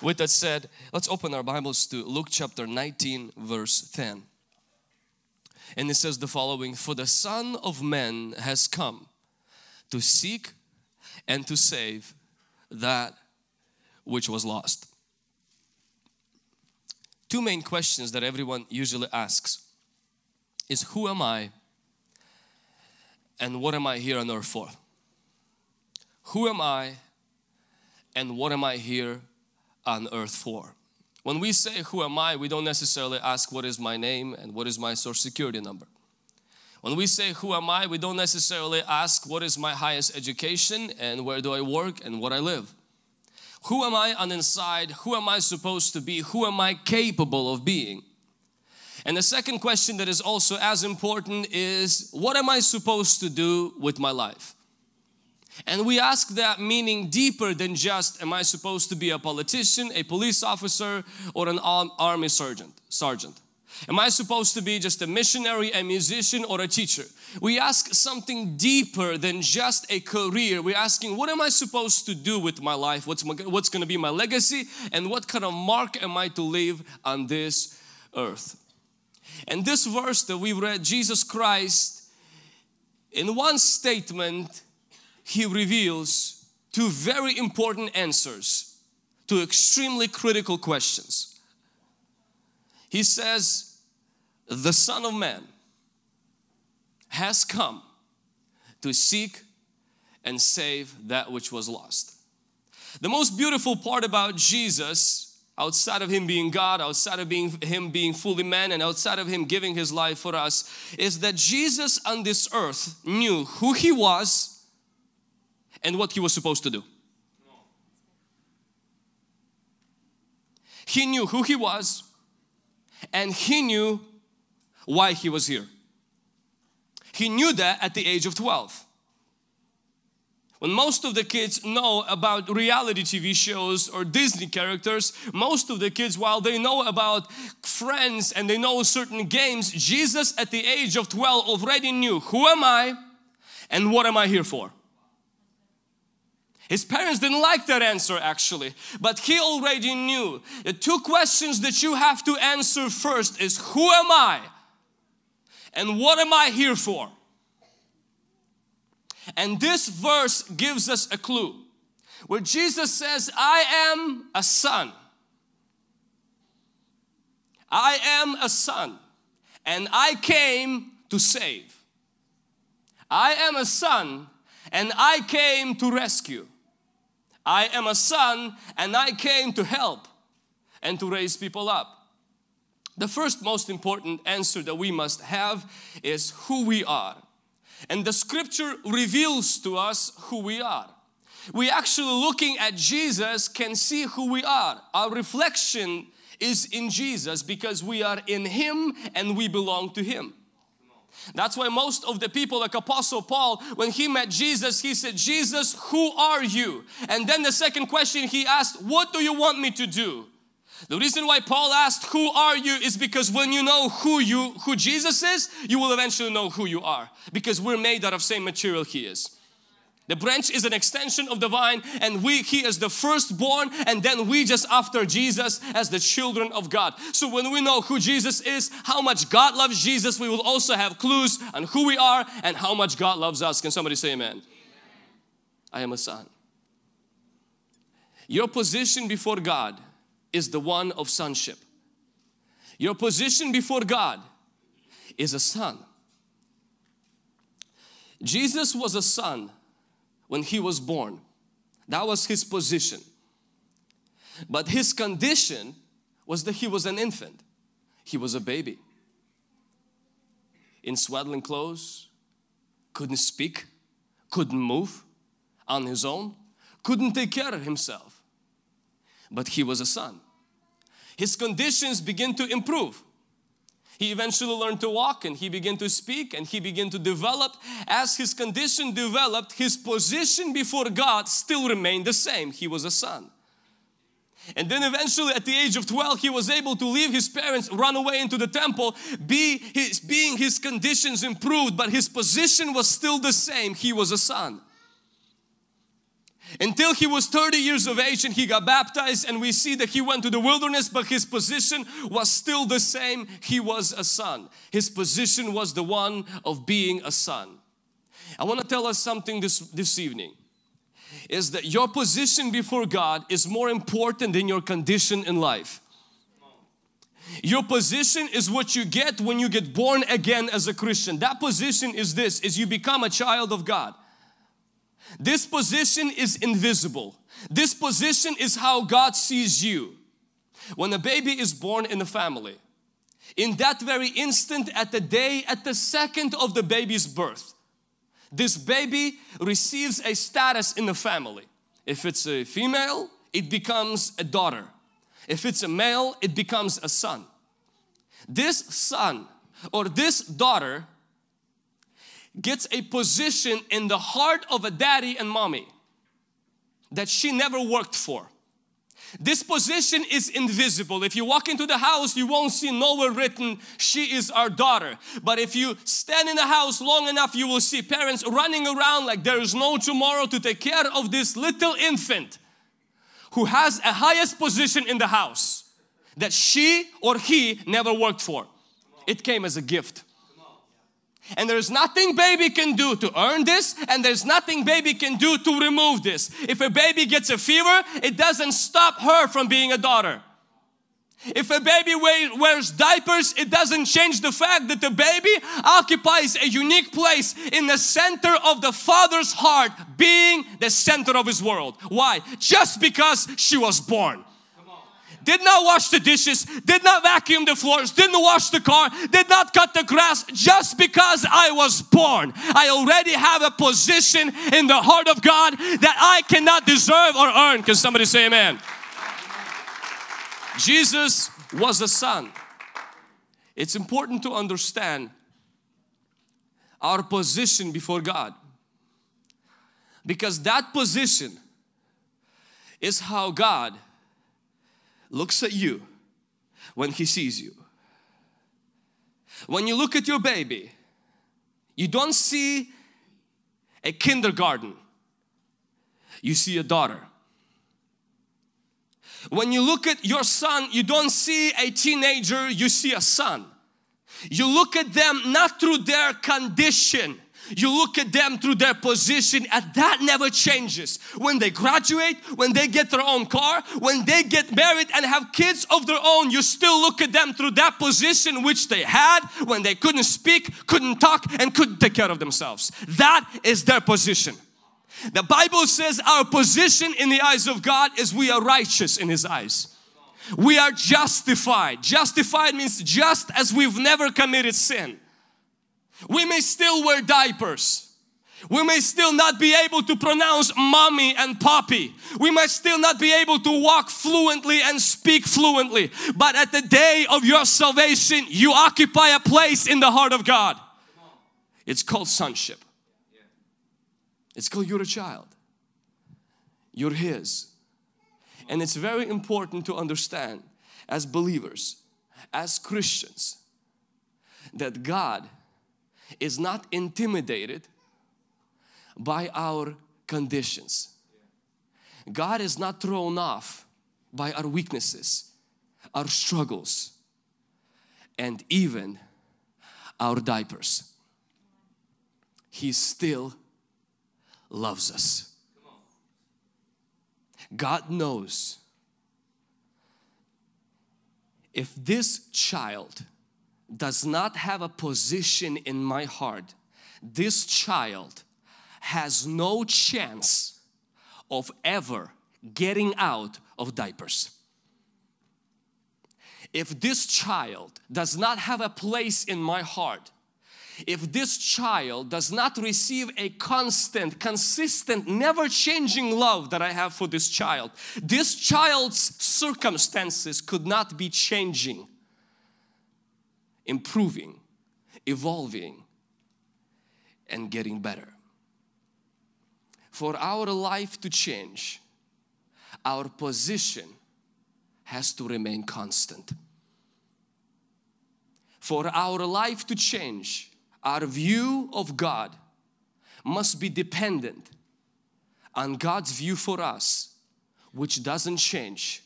With that said, let's open our Bibles to Luke chapter 19, verse 10. And it says the following For the Son of Man has come to seek and to save that which was lost. Two main questions that everyone usually asks is Who am I and what am I here on earth for? Who am I and what am I here on earth for? When we say who am I, we don't necessarily ask what is my name and what is my social security number. When we say who am I, we don't necessarily ask what is my highest education and where do I work and what I live. Who am I on inside? Who am I supposed to be? Who am I capable of being? And the second question that is also as important is what am I supposed to do with my life? And we ask that meaning deeper than just am I supposed to be a politician, a police officer, or an army sergeant, sergeant. Am I supposed to be just a missionary, a musician, or a teacher? We ask something deeper than just a career. We're asking, what am I supposed to do with my life? What's, my, what's going to be my legacy? And what kind of mark am I to leave on this earth? And this verse that we read, Jesus Christ, in one statement, He reveals two very important answers to extremely critical questions. He says, the Son of Man has come to seek and save that which was lost. The most beautiful part about Jesus, outside of Him being God, outside of being Him being fully man, and outside of Him giving His life for us, is that Jesus on this earth knew who He was and what He was supposed to do. He knew who He was and He knew why he was here. He knew that at the age of 12. When most of the kids know about reality TV shows or Disney characters, most of the kids, while they know about friends and they know certain games, Jesus at the age of 12 already knew who am I and what am I here for. His parents didn't like that answer actually, but he already knew. The two questions that you have to answer first is who am I and what am I here for? And this verse gives us a clue where Jesus says, I am a son. I am a son and I came to save. I am a son and I came to rescue. I am a son and I came to help and to raise people up. The first most important answer that we must have is who we are. And the scripture reveals to us who we are. We actually looking at Jesus can see who we are. Our reflection is in Jesus because we are in Him and we belong to Him. That's why most of the people like Apostle Paul, when he met Jesus, he said, Jesus, who are you? And then the second question he asked, what do you want me to do? The reason why Paul asked, who are you? is because when you know who you, who Jesus is, you will eventually know who you are. Because we're made out of same material He is. The branch is an extension of the vine and we, He is the firstborn and then we just after Jesus as the children of God. So when we know who Jesus is, how much God loves Jesus, we will also have clues on who we are and how much God loves us. Can somebody say amen? amen. I am a son. Your position before God is the one of sonship. Your position before God is a son. Jesus was a son when he was born. That was his position. But his condition was that he was an infant. He was a baby. In swaddling clothes, couldn't speak, couldn't move on his own, couldn't take care of himself but he was a son. His conditions begin to improve. He eventually learned to walk and he began to speak and he began to develop. As his condition developed, his position before God still remained the same. He was a son. And then eventually at the age of 12, he was able to leave his parents, run away into the temple, be his, being his conditions improved, but his position was still the same. He was a son. Until he was 30 years of age and he got baptized and we see that he went to the wilderness but his position was still the same. He was a son. His position was the one of being a son. I want to tell us something this this evening is that your position before god is more important than your condition in life. Your position is what you get when you get born again as a christian. That position is this is you become a child of god this position is invisible. This position is how God sees you. When a baby is born in a family, in that very instant, at the day, at the second of the baby's birth, this baby receives a status in the family. If it's a female, it becomes a daughter. If it's a male, it becomes a son. This son or this daughter gets a position in the heart of a daddy and mommy that she never worked for. This position is invisible. If you walk into the house, you won't see nowhere written, she is our daughter. But if you stand in the house long enough, you will see parents running around like there is no tomorrow to take care of this little infant who has a highest position in the house that she or he never worked for. It came as a gift. And there's nothing baby can do to earn this and there's nothing baby can do to remove this. If a baby gets a fever, it doesn't stop her from being a daughter. If a baby wears diapers, it doesn't change the fact that the baby occupies a unique place in the center of the father's heart, being the center of his world. Why? Just because she was born did not wash the dishes, did not vacuum the floors, didn't wash the car, did not cut the grass just because I was born. I already have a position in the heart of God that I cannot deserve or earn. Can somebody say amen? Jesus was a son. It's important to understand our position before God because that position is how God looks at you when he sees you. When you look at your baby, you don't see a kindergarten, you see a daughter. When you look at your son, you don't see a teenager, you see a son. You look at them not through their condition, you look at them through their position and that never changes. When they graduate, when they get their own car, when they get married and have kids of their own, you still look at them through that position which they had when they couldn't speak, couldn't talk and couldn't take care of themselves. That is their position. The Bible says our position in the eyes of God is we are righteous in His eyes. We are justified. Justified means just as we've never committed sin. We may still wear diapers. We may still not be able to pronounce mommy and poppy. We might still not be able to walk fluently and speak fluently. But at the day of your salvation, you occupy a place in the heart of God. It's called sonship. It's called you're a child. You're His. And it's very important to understand as believers, as Christians, that God is not intimidated by our conditions. God is not thrown off by our weaknesses, our struggles, and even our diapers. He still loves us. God knows if this child does not have a position in my heart, this child has no chance of ever getting out of diapers. If this child does not have a place in my heart, if this child does not receive a constant, consistent, never changing love that I have for this child, this child's circumstances could not be changing improving, evolving, and getting better. For our life to change, our position has to remain constant. For our life to change, our view of God must be dependent on God's view for us, which doesn't change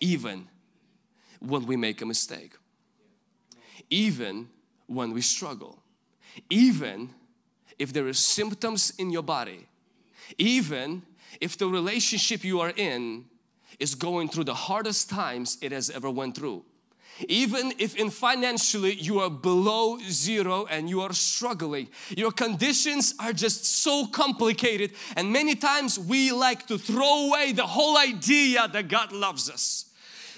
even when we make a mistake, even when we struggle, even if there is symptoms in your body, even if the relationship you are in is going through the hardest times it has ever went through. Even if in financially you are below zero and you are struggling your conditions are just so complicated and many times we like to throw away the whole idea that God loves us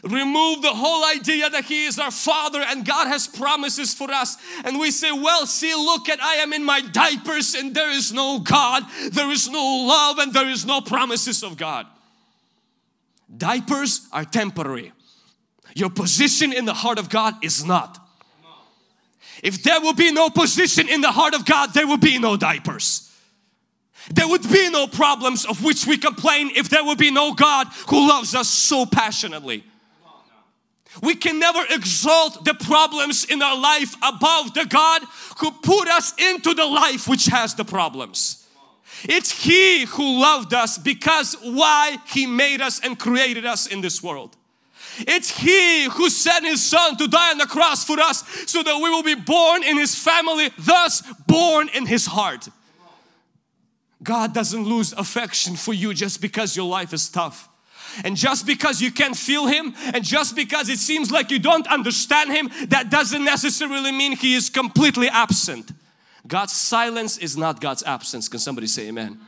remove the whole idea that he is our father and God has promises for us and we say well see look at I am in my diapers and there is no God there is no love and there is no promises of God diapers are temporary your position in the heart of God is not. If there will be no position in the heart of God, there will be no diapers. There would be no problems of which we complain if there would be no God who loves us so passionately. We can never exalt the problems in our life above the God who put us into the life which has the problems. It's He who loved us because why He made us and created us in this world. It's He who sent His Son to die on the cross for us so that we will be born in His family, thus born in His heart. God doesn't lose affection for you just because your life is tough. And just because you can't feel Him and just because it seems like you don't understand Him, that doesn't necessarily mean He is completely absent. God's silence is not God's absence. Can somebody say amen?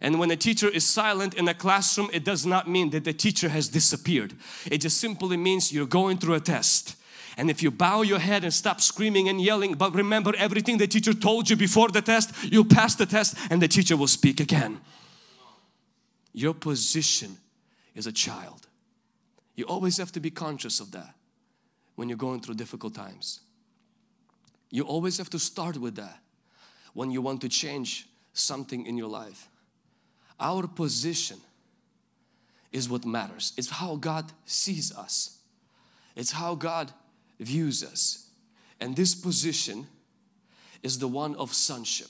And when a teacher is silent in a classroom, it does not mean that the teacher has disappeared. It just simply means you're going through a test. And if you bow your head and stop screaming and yelling, but remember everything the teacher told you before the test, you'll pass the test and the teacher will speak again. Your position is a child. You always have to be conscious of that when you're going through difficult times. You always have to start with that when you want to change something in your life. Our position is what matters. It's how God sees us. It's how God views us. And this position is the one of sonship.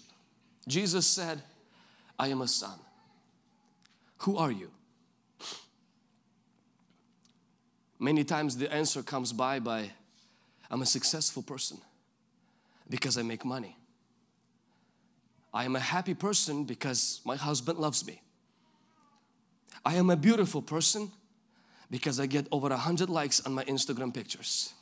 Jesus said, I am a son. Who are you? Many times the answer comes by by I'm a successful person because I make money. I am a happy person because my husband loves me. I am a beautiful person because I get over a hundred likes on my Instagram pictures.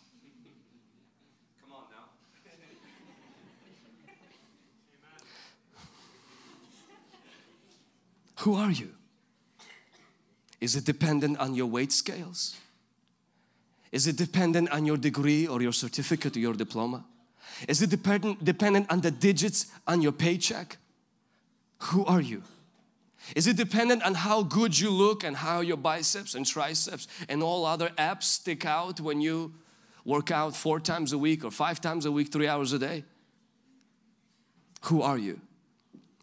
Who are you? Is it dependent on your weight scales? Is it dependent on your degree or your certificate or your diploma? Is it dependent, dependent on the digits on your paycheck? Who are you? Is it dependent on how good you look and how your biceps and triceps and all other abs stick out when you work out four times a week or five times a week, three hours a day? Who are you?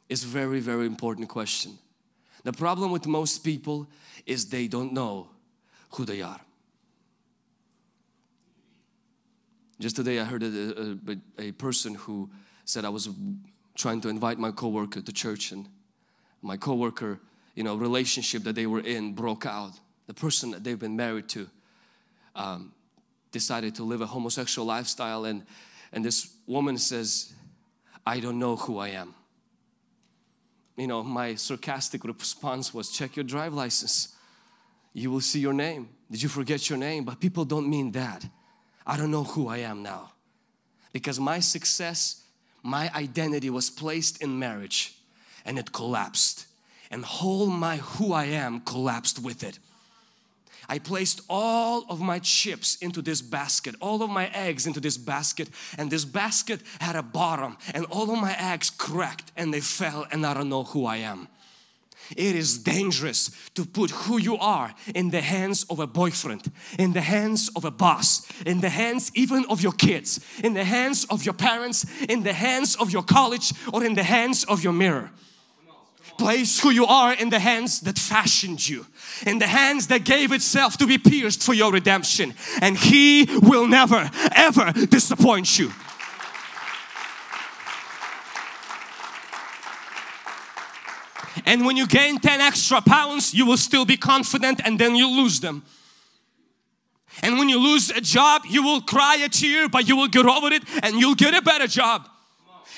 Is very, very important question. The problem with most people is they don't know who they are. Just today I heard a, a, a person who said I was trying to invite my coworker to church and my coworker, you know, relationship that they were in broke out. The person that they've been married to um, decided to live a homosexual lifestyle and, and this woman says, I don't know who I am. You know, my sarcastic response was check your drive license. You will see your name. Did you forget your name? But people don't mean that. I don't know who I am now. Because my success, my identity was placed in marriage and it collapsed. And whole my who I am collapsed with it. I placed all of my chips into this basket, all of my eggs into this basket, and this basket had a bottom, and all of my eggs cracked and they fell, and I don't know who I am. It is dangerous to put who you are in the hands of a boyfriend, in the hands of a boss, in the hands even of your kids, in the hands of your parents, in the hands of your college, or in the hands of your mirror. Place who you are in the hands that fashioned you, in the hands that gave itself to be pierced for your redemption, and He will never ever disappoint you. And when you gain 10 extra pounds, you will still be confident and then you lose them. And when you lose a job, you will cry a tear, but you will get over it and you'll get a better job.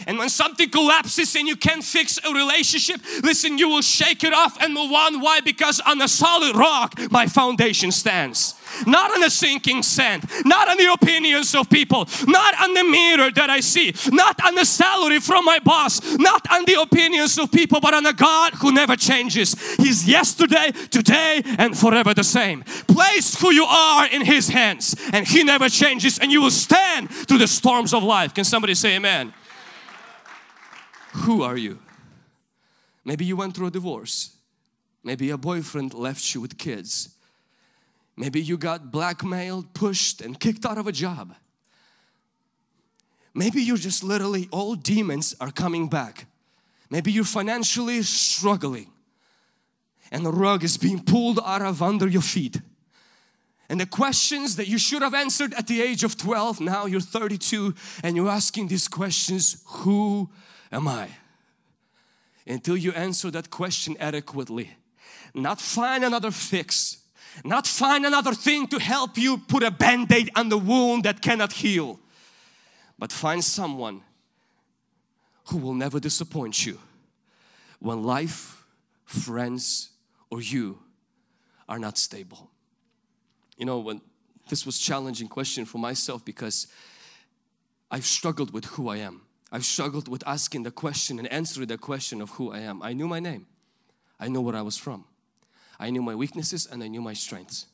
And when something collapses and you can't fix a relationship, listen, you will shake it off and move on. Why? Because on a solid rock, my foundation stands. Not on the sinking sand, not on the opinions of people, not on the mirror that I see, not on the salary from my boss, not on the opinions of people, but on a God who never changes. He's yesterday, today, and forever the same. Place who you are in His hands, and He never changes, and you will stand through the storms of life. Can somebody say amen? Who are you? Maybe you went through a divorce. Maybe a boyfriend left you with kids. Maybe you got blackmailed, pushed and kicked out of a job. Maybe you're just literally all demons are coming back. Maybe you're financially struggling and the rug is being pulled out of under your feet. And the questions that you should have answered at the age of 12, now you're 32 and you're asking these questions, who am I? Until you answer that question adequately, not find another fix, not find another thing to help you put a band-aid on the wound that cannot heal, but find someone who will never disappoint you when life, friends, or you are not stable. You know, when this was challenging question for myself because I've struggled with who I am. I've struggled with asking the question and answering the question of who I am. I knew my name. I know where I was from. I knew my weaknesses and I knew my strengths.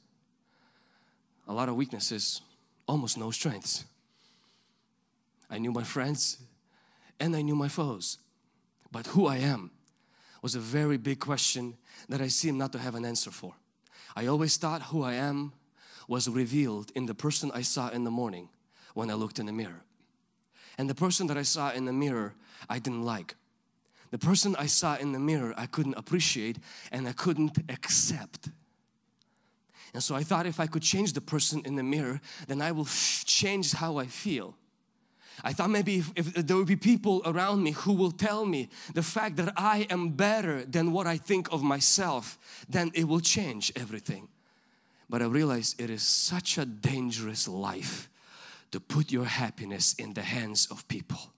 A lot of weaknesses, almost no strengths. I knew my friends and I knew my foes. But who I am was a very big question that I seem not to have an answer for. I always thought who I am was revealed in the person I saw in the morning when I looked in the mirror. And the person that I saw in the mirror, I didn't like. The person I saw in the mirror, I couldn't appreciate and I couldn't accept. And so I thought if I could change the person in the mirror, then I will change how I feel. I thought maybe if, if, there would be people around me who will tell me the fact that I am better than what I think of myself, then it will change everything. But I realized it is such a dangerous life to put your happiness in the hands of people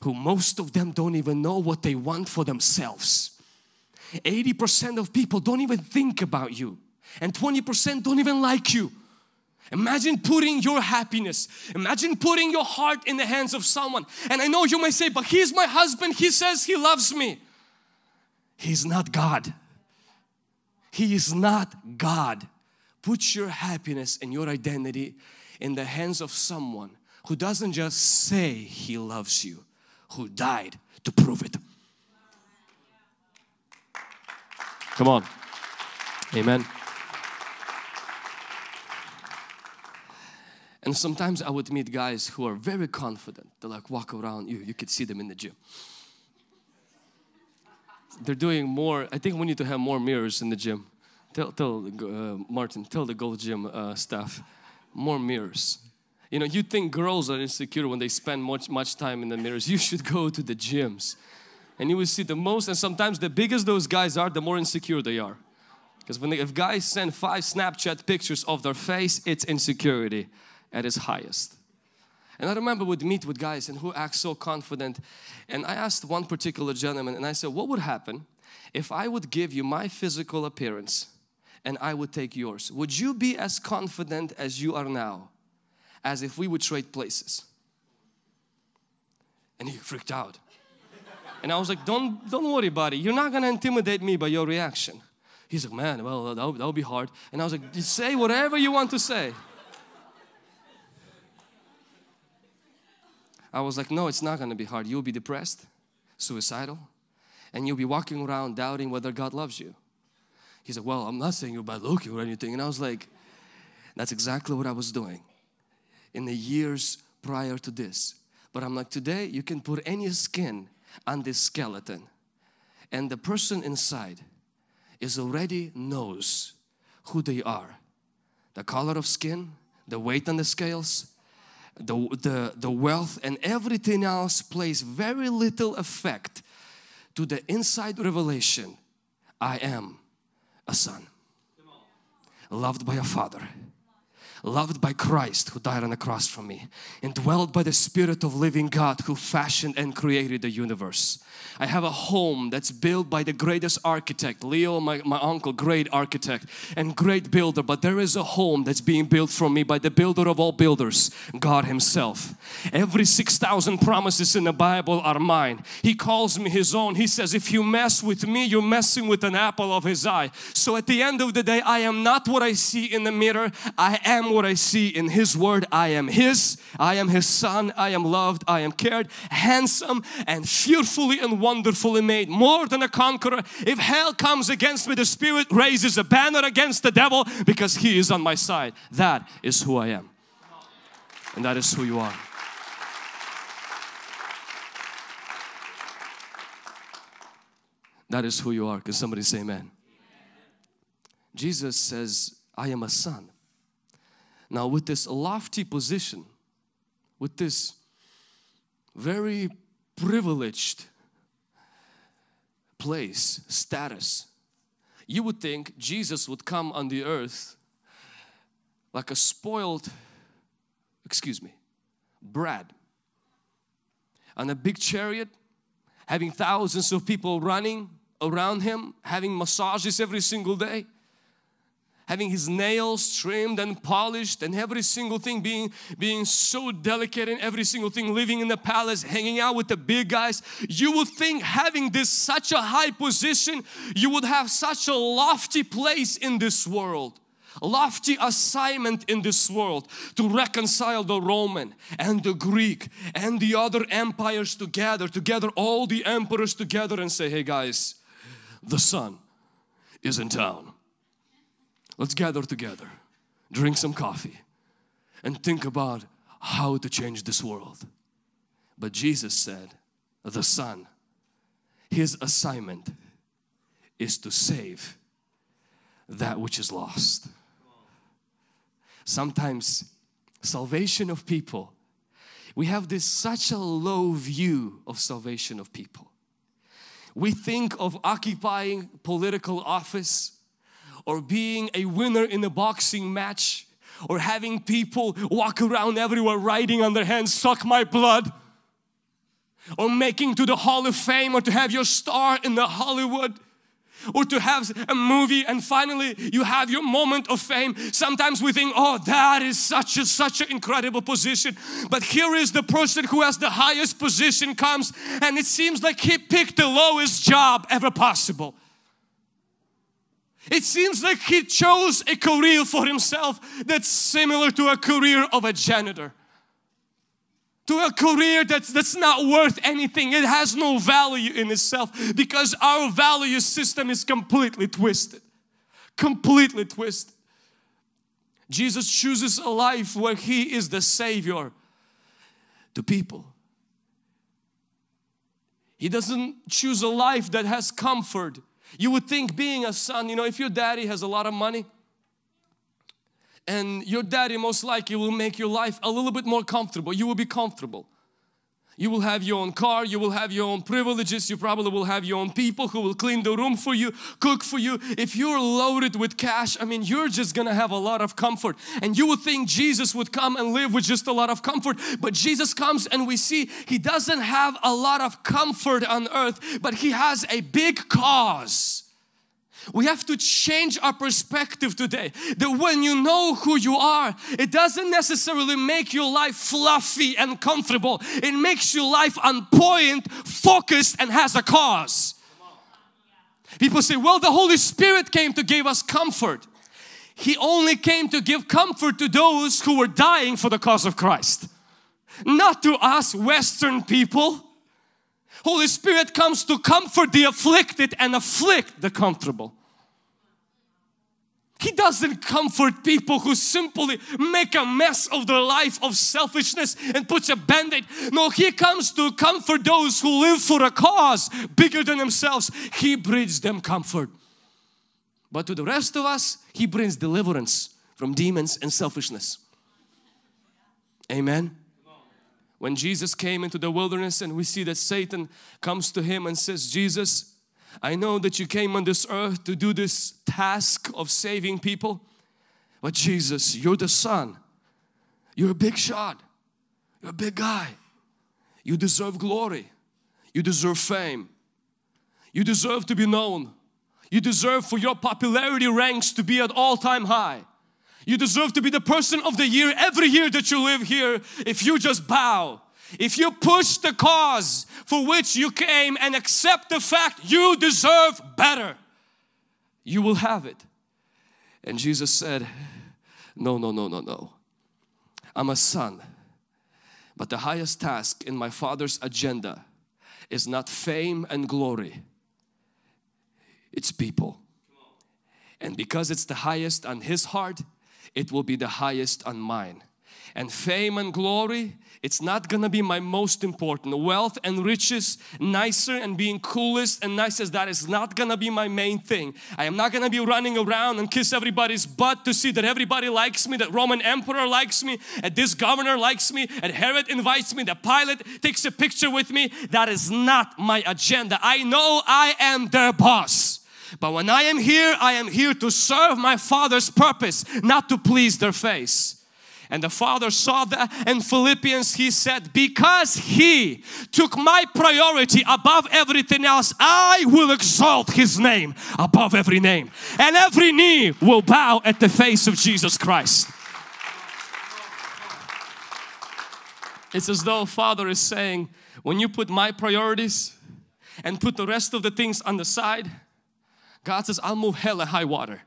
who most of them don't even know what they want for themselves. 80% of people don't even think about you and 20% don't even like you. Imagine putting your happiness, imagine putting your heart in the hands of someone. And I know you may say, but he's my husband, he says he loves me. He's not God. He is not God. Put your happiness and your identity in the hands of someone who doesn't just say he loves you, who died to prove it. Come on. Amen. And sometimes I would meet guys who are very confident. They like walk around you. You could see them in the gym. They're doing more. I think we need to have more mirrors in the gym. Tell, tell uh, Martin, tell the Gold Gym uh, staff more mirrors. You know, you think girls are insecure when they spend much, much time in the mirrors. You should go to the gyms and you will see the most and sometimes the biggest those guys are, the more insecure they are. Because when they, if guys send five Snapchat pictures of their face, it's insecurity at its highest. And I remember would meet with guys and who act so confident. And I asked one particular gentleman and I said, what would happen if I would give you my physical appearance and I would take yours. Would you be as confident as you are now as if we would trade places? And he freaked out. And I was like, don't, don't worry about it. You're not gonna intimidate me by your reaction. He's like, man, well, that'll, that'll be hard. And I was like, say whatever you want to say. I was like, no, it's not gonna be hard. You'll be depressed, suicidal, and you'll be walking around doubting whether God loves you. He's like, well, I'm not saying you're bad looking or anything. And I was like, that's exactly what I was doing in the years prior to this. But I'm like, today you can put any skin on this skeleton and the person inside is already knows who they are. The color of skin, the weight on the scales, the, the, the wealth and everything else plays very little effect to the inside revelation I am a son, loved by a father loved by Christ who died on the cross for me, indwelled by the Spirit of living God who fashioned and created the universe. I have a home that's built by the greatest architect, Leo, my, my uncle, great architect and great builder. But there is a home that's being built for me by the builder of all builders, God Himself. Every 6,000 promises in the Bible are mine. He calls me His own. He says, if you mess with me, you're messing with an apple of His eye. So at the end of the day, I am not what I see in the mirror. I am what I see in His Word. I am His. I am His Son. I am loved. I am cared, handsome and fearfully and wonderfully made, more than a conqueror. If hell comes against me, the Spirit raises a banner against the devil because He is on my side. That is who I am. And that is who you are. That is who you are. Can somebody say amen? Jesus says, I am a son. Now, with this lofty position, with this very privileged place, status, you would think Jesus would come on the earth like a spoiled, excuse me, brat. On a big chariot, having thousands of people running around him, having massages every single day having his nails trimmed and polished and every single thing being being so delicate and every single thing living in the palace hanging out with the big guys you would think having this such a high position you would have such a lofty place in this world lofty assignment in this world to reconcile the Roman and the Greek and the other empires together, together all the emperors together and say, hey guys, the Son is in town. Let's gather together, drink some coffee, and think about how to change this world. But Jesus said, the Son, His assignment is to save that which is lost. Sometimes salvation of people, we have this such a low view of salvation of people. We think of occupying political office or being a winner in a boxing match or having people walk around everywhere writing on their hands, suck my blood or making to the Hall of Fame or to have your star in the Hollywood or to have a movie and finally you have your moment of fame sometimes we think oh that is such a such an incredible position. But here is the person who has the highest position comes and it seems like he picked the lowest job ever possible it seems like he chose a career for himself that's similar to a career of a janitor. To a career that's, that's not worth anything. It has no value in itself because our value system is completely twisted. Completely twisted. Jesus chooses a life where He is the Savior to people. He doesn't choose a life that has comfort you would think being a son, you know, if your daddy has a lot of money and your daddy most likely will make your life a little bit more comfortable. You will be comfortable. You will have your own car, you will have your own privileges, you probably will have your own people who will clean the room for you, cook for you. If you're loaded with cash, I mean, you're just gonna have a lot of comfort. And you would think Jesus would come and live with just a lot of comfort, but Jesus comes and we see He doesn't have a lot of comfort on earth, but He has a big cause. We have to change our perspective today that when you know who you are, it doesn't necessarily make your life fluffy and comfortable. It makes your life on point, focused, and has a cause. People say, well, the Holy Spirit came to give us comfort. He only came to give comfort to those who were dying for the cause of Christ, not to us Western people. Holy Spirit comes to comfort the afflicted and afflict the comfortable. He doesn't comfort people who simply make a mess of their life of selfishness and puts a band-aid. No, He comes to comfort those who live for a cause bigger than themselves. He brings them comfort. But to the rest of us, He brings deliverance from demons and selfishness. Amen. when Jesus came into the wilderness and we see that Satan comes to him and says, Jesus, I know that you came on this earth to do this task of saving people, but Jesus, you're the Son. You're a big shot. You're a big guy. You deserve glory. You deserve fame. You deserve to be known. You deserve for your popularity ranks to be at all time high. You deserve to be the person of the year every year that you live here if you just bow. If you push the cause for which you came and accept the fact you deserve better, you will have it. And Jesus said, No, no, no, no, no. I'm a son. But the highest task in my Father's agenda is not fame and glory, it's people. And because it's the highest on His heart, it will be the highest on mine. And fame and glory, it's not gonna be my most important. Wealth and riches, nicer and being coolest and nicest, that is not gonna be my main thing. I am not gonna be running around and kiss everybody's butt to see that everybody likes me, that Roman emperor likes me, and this governor likes me, and Herod invites me, the Pilate takes a picture with me. That is not my agenda. I know I am their boss. But when I am here, I am here to serve my Father's purpose, not to please their face. And the Father saw that in Philippians he said, because He took my priority above everything else, I will exalt His name above every name. And every knee will bow at the face of Jesus Christ. It's as though Father is saying, when you put my priorities and put the rest of the things on the side, God says, I'll move hell and high water.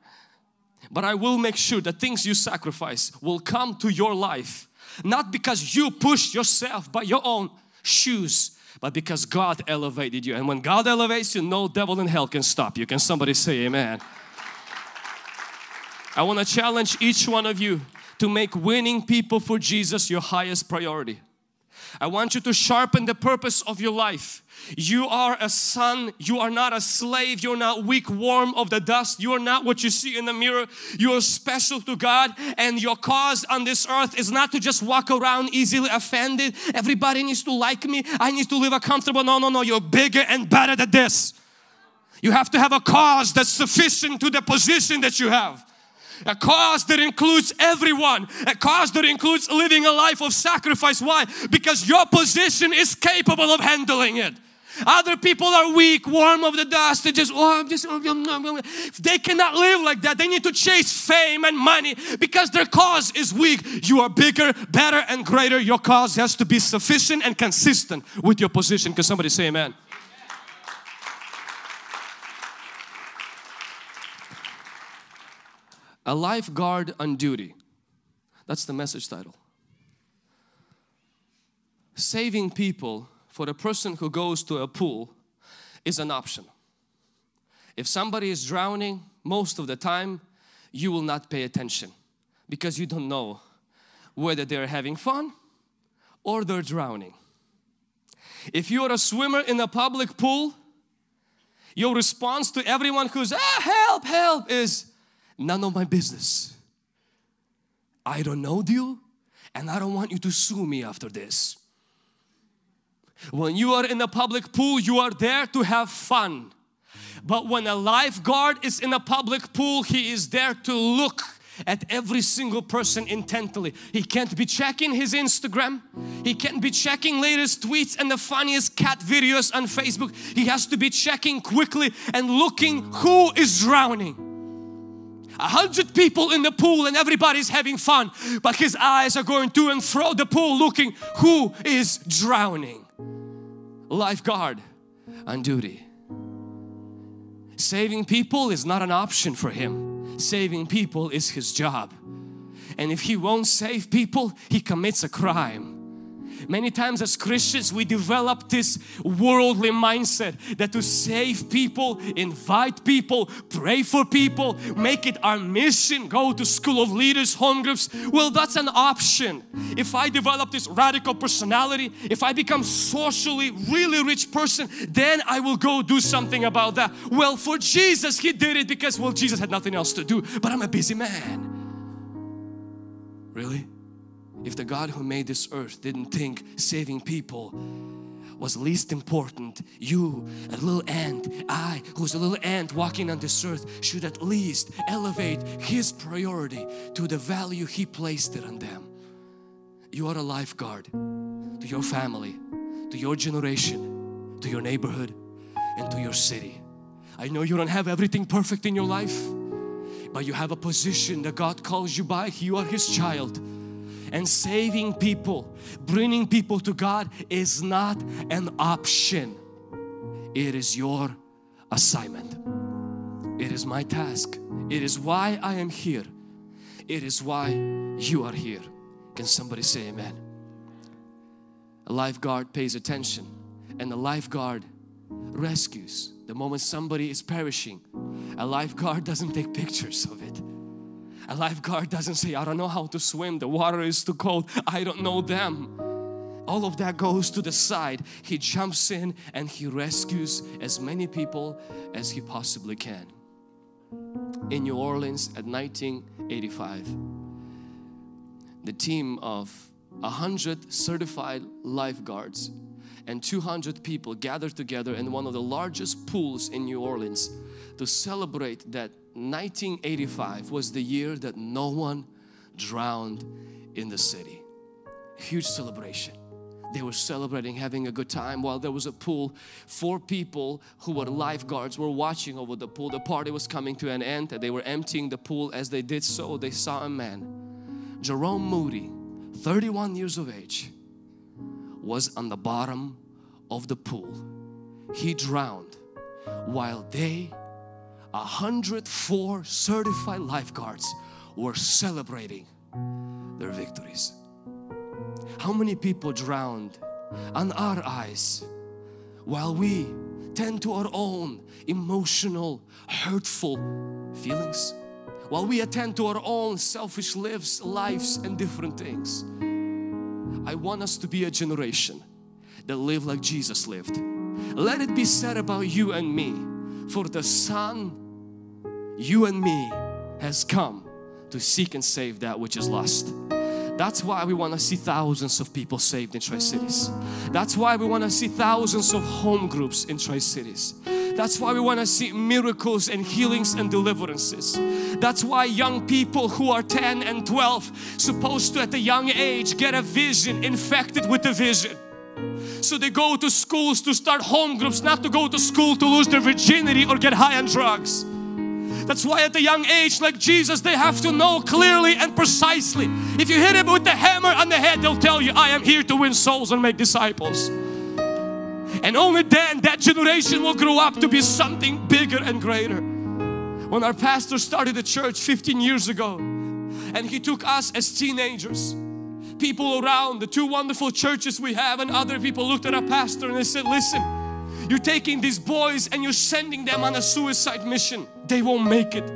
But I will make sure that things you sacrifice will come to your life. Not because you pushed yourself by your own shoes, but because God elevated you. And when God elevates you, no devil in hell can stop you. Can somebody say amen? I want to challenge each one of you to make winning people for Jesus your highest priority. I want you to sharpen the purpose of your life. You are a son, you are not a slave, you're not weak, warm of the dust, you are not what you see in the mirror. You are special to God, and your cause on this earth is not to just walk around easily offended. Everybody needs to like me, I need to live a comfortable. No, no, no, you're bigger and better than this. You have to have a cause that's sufficient to the position that you have a cause that includes everyone, a cause that includes living a life of sacrifice. Why? Because your position is capable of handling it. Other people are weak, warm of the dust. They just, oh, I'm just, oh, they cannot live like that. They need to chase fame and money because their cause is weak. You are bigger, better, and greater. Your cause has to be sufficient and consistent with your position. Can somebody say amen? A lifeguard on duty. That's the message title. Saving people for a person who goes to a pool is an option. If somebody is drowning, most of the time you will not pay attention because you don't know whether they're having fun or they're drowning. If you're a swimmer in a public pool, your response to everyone who's ah, help, help is none of my business. I don't know you and I don't want you to sue me after this. When you are in a public pool, you are there to have fun. But when a lifeguard is in a public pool, he is there to look at every single person intently. He can't be checking his Instagram. He can't be checking latest tweets and the funniest cat videos on Facebook. He has to be checking quickly and looking who is drowning a hundred people in the pool and everybody's having fun but his eyes are going to and fro the pool looking who is drowning? Lifeguard on duty. Saving people is not an option for him. Saving people is his job. And if he won't save people he commits a crime Many times as Christians we develop this worldly mindset that to save people, invite people, pray for people, make it our mission, go to school of leaders, home groups. Well, that's an option. If I develop this radical personality, if I become socially really rich person, then I will go do something about that. Well, for Jesus, He did it because, well, Jesus had nothing else to do, but I'm a busy man. Really? If the God who made this earth didn't think saving people was least important, you, a little ant, I, who's a little ant walking on this earth, should at least elevate His priority to the value He placed it on them. You are a lifeguard to your family, to your generation, to your neighborhood, and to your city. I know you don't have everything perfect in your life, but you have a position that God calls you by. You are His child and saving people, bringing people to God is not an option. It is your assignment. It is my task. It is why I am here. It is why you are here. Can somebody say amen? A lifeguard pays attention and a lifeguard rescues. The moment somebody is perishing, a lifeguard doesn't take pictures of it. A lifeguard doesn't say, I don't know how to swim, the water is too cold, I don't know them. All of that goes to the side. He jumps in and he rescues as many people as he possibly can. In New Orleans at 1985, the team of 100 certified lifeguards and 200 people gathered together in one of the largest pools in New Orleans to celebrate that 1985 was the year that no one drowned in the city. Huge celebration. They were celebrating, having a good time while there was a pool. Four people who were lifeguards were watching over the pool. The party was coming to an end. And they were emptying the pool. As they did so, they saw a man, Jerome Moody, 31 years of age, was on the bottom of the pool. He drowned while they 104 certified lifeguards were celebrating their victories. How many people drowned on our eyes while we tend to our own emotional, hurtful feelings? While we attend to our own selfish lives, lives and different things. I want us to be a generation that live like Jesus lived. Let it be said about you and me for the Son, you and me, has come to seek and save that which is lost. That's why we want to see thousands of people saved in Tri-Cities. That's why we want to see thousands of home groups in Tri-Cities. That's why we want to see miracles and healings and deliverances. That's why young people who are 10 and 12 supposed to at a young age get a vision, infected with the vision so they go to schools to start home groups, not to go to school to lose their virginity or get high on drugs. That's why at a young age, like Jesus, they have to know clearly and precisely. If you hit him with the hammer on the head, they'll tell you, I am here to win souls and make disciples. And only then that generation will grow up to be something bigger and greater. When our pastor started the church 15 years ago, and he took us as teenagers people around, the two wonderful churches we have and other people looked at our pastor and they said, listen, you're taking these boys and you're sending them on a suicide mission. They won't make it.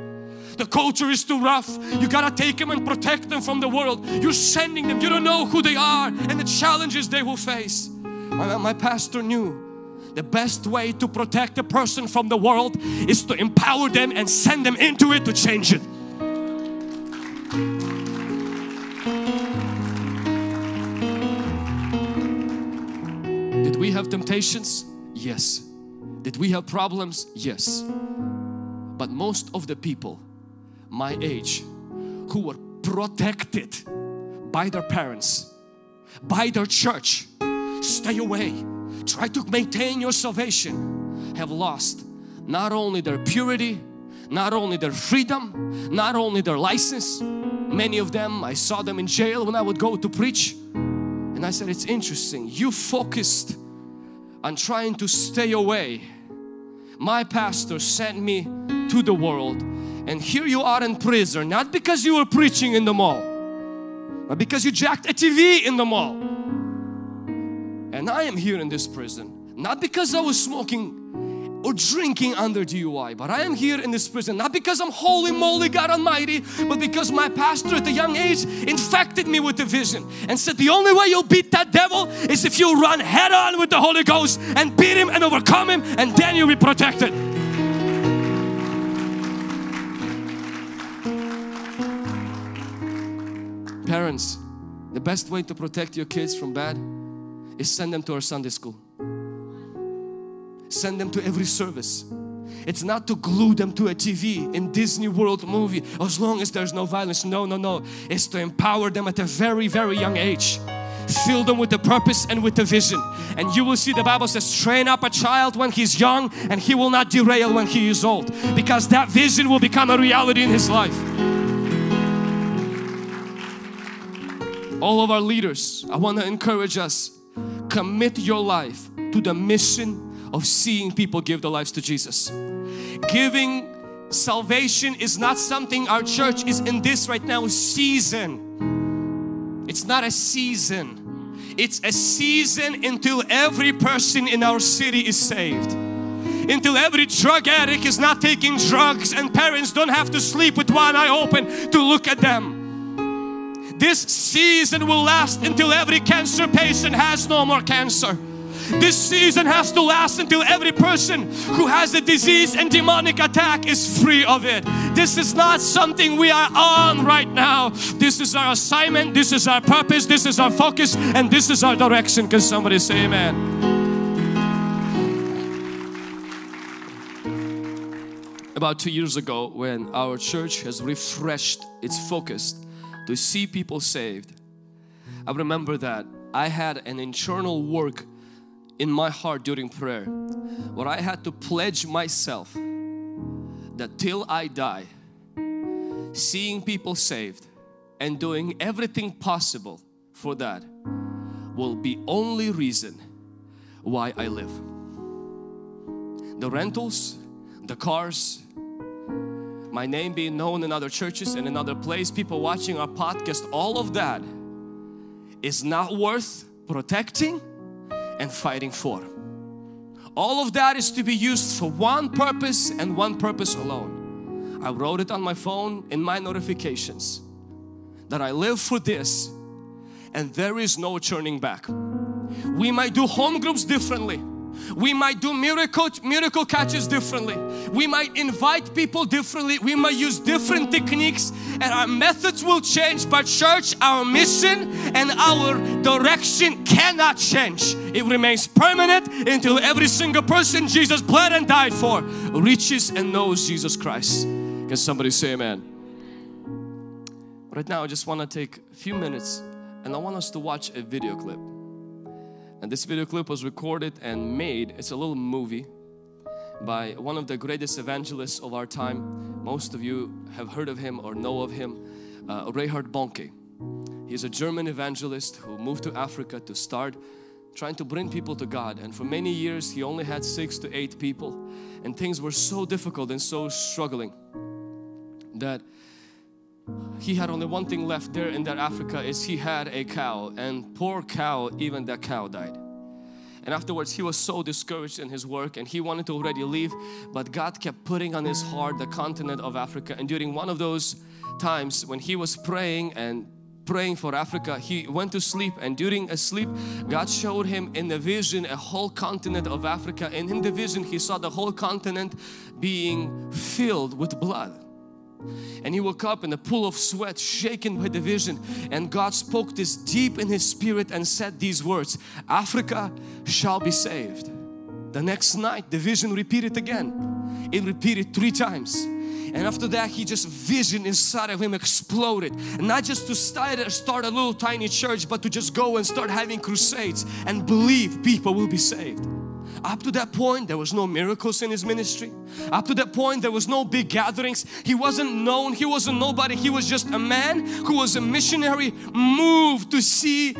The culture is too rough. You gotta take them and protect them from the world. You're sending them. You don't know who they are and the challenges they will face. My, my pastor knew the best way to protect a person from the world is to empower them and send them into it to change it. Did we have temptations? Yes. Did we have problems? Yes. But most of the people my age who were protected by their parents, by their church, stay away, try to maintain your salvation, have lost not only their purity, not only their freedom, not only their license. Many of them, I saw them in jail when I would go to preach. And I said, it's interesting, you focused on trying to stay away. My pastor sent me to the world and here you are in prison not because you were preaching in the mall but because you jacked a TV in the mall and I am here in this prison not because I was smoking or drinking under DUI. But I am here in this prison not because I'm holy moly God Almighty, but because my pastor at a young age infected me with the vision and said the only way you'll beat that devil is if you run head on with the Holy Ghost and beat him and overcome him and then you'll be protected. Parents, The best way to protect your kids from bad is send them to our Sunday school. Send them to every service. It's not to glue them to a TV in Disney World movie as long as there's no violence. No, no, no. It's to empower them at a very, very young age. Fill them with the purpose and with the vision. And you will see the Bible says, train up a child when he's young and he will not derail when he is old because that vision will become a reality in his life. All of our leaders, I want to encourage us commit your life to the mission of seeing people give their lives to Jesus. Giving salvation is not something our church is in this right now season. It's not a season. It's a season until every person in our city is saved. Until every drug addict is not taking drugs and parents don't have to sleep with one eye open to look at them. This season will last until every cancer patient has no more cancer. This season has to last until every person who has a disease and demonic attack is free of it. This is not something we are on right now. This is our assignment, this is our purpose, this is our focus, and this is our direction. Can somebody say amen? About two years ago, when our church has refreshed its focus to see people saved, I remember that I had an internal work in my heart during prayer where I had to pledge myself that till I die, seeing people saved and doing everything possible for that will be only reason why I live. The rentals, the cars, my name being known in other churches and in other places, people watching our podcast, all of that is not worth protecting and fighting for. All of that is to be used for one purpose and one purpose alone. I wrote it on my phone in my notifications that I live for this and there is no turning back. We might do home groups differently. We might do miracle, miracle catches differently. We might invite people differently. We might use different techniques and our methods will change. But church, our mission and our direction cannot change. It remains permanent until every single person Jesus bled and died for reaches and knows Jesus Christ. Can somebody say amen? Right now I just want to take a few minutes and I want us to watch a video clip. And this video clip was recorded and made, it's a little movie by one of the greatest evangelists of our time. Most of you have heard of him or know of him, uh, Reinhard Bonnke. He's a German evangelist who moved to Africa to start trying to bring people to God. And for many years, he only had six to eight people. And things were so difficult and so struggling that he had only one thing left there in that Africa is he had a cow and poor cow even that cow died. And afterwards he was so discouraged in his work and he wanted to already leave but God kept putting on his heart the continent of Africa. And during one of those times when he was praying and praying for Africa he went to sleep and during a sleep God showed him in the vision a whole continent of Africa. And in the vision he saw the whole continent being filled with blood and he woke up in a pool of sweat shaken by the vision. And God spoke this deep in his spirit and said these words Africa shall be saved. The next night the vision repeated again. It repeated three times. And after that he just vision inside of him exploded. Not just to start, start a little tiny church but to just go and start having crusades and believe people will be saved up to that point, there was no miracles in his ministry. Up to that point, there was no big gatherings. He wasn't known, he wasn't nobody. He was just a man who was a missionary moved to see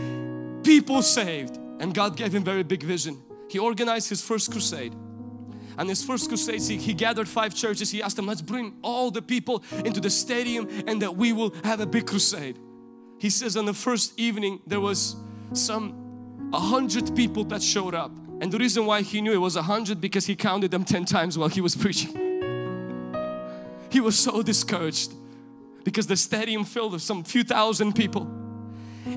people saved. And God gave him very big vision. He organized his first crusade. And his first crusade, he, he gathered five churches. He asked them, let's bring all the people into the stadium and that we will have a big crusade. He says on the first evening, there was some a hundred people that showed up and the reason why he knew it was a hundred because he counted them 10 times while he was preaching. He was so discouraged because the stadium filled with some few thousand people.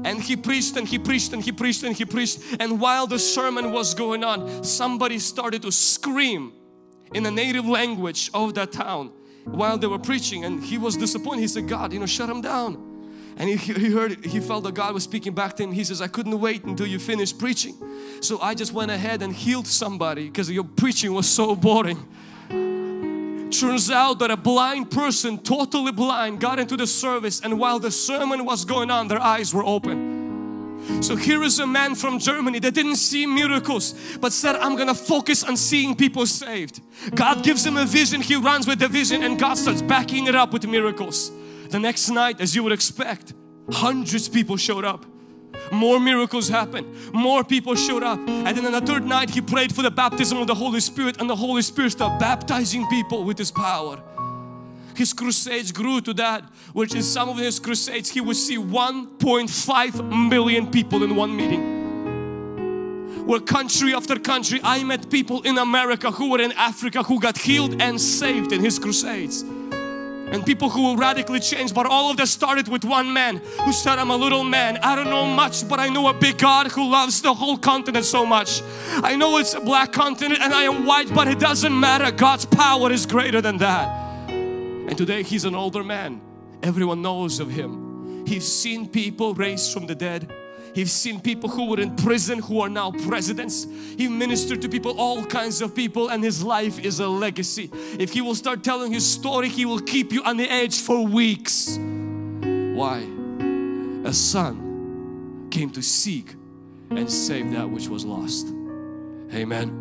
And he preached and he preached and he preached and he preached. And while the sermon was going on, somebody started to scream in the native language of that town while they were preaching. And he was disappointed. He said, God, you know, shut him down. And he, he heard, he felt that God was speaking back to him. He says, I couldn't wait until you finished preaching. So I just went ahead and healed somebody because your preaching was so boring. Turns out that a blind person, totally blind, got into the service and while the sermon was going on, their eyes were open. So here is a man from Germany that didn't see miracles but said, I'm gonna focus on seeing people saved. God gives him a vision, he runs with the vision and God starts backing it up with miracles. The next night, as you would expect, hundreds people showed up. More miracles happened. More people showed up. And then on the third night, he prayed for the baptism of the Holy Spirit and the Holy Spirit started baptizing people with His power. His crusades grew to that, which in some of his crusades, he would see 1.5 million people in one meeting where country after country I met people in America who were in Africa who got healed and saved in his crusades and people who will radically change but all of this started with one man who said I'm a little man. I don't know much but I know a big God who loves the whole continent so much. I know it's a black continent and I am white but it doesn't matter. God's power is greater than that. And today he's an older man. Everyone knows of him. He's seen people raised from the dead He's seen people who were in prison who are now presidents. He ministered to people, all kinds of people and his life is a legacy. If he will start telling his story, he will keep you on the edge for weeks. Why? A son came to seek and save that which was lost. Amen.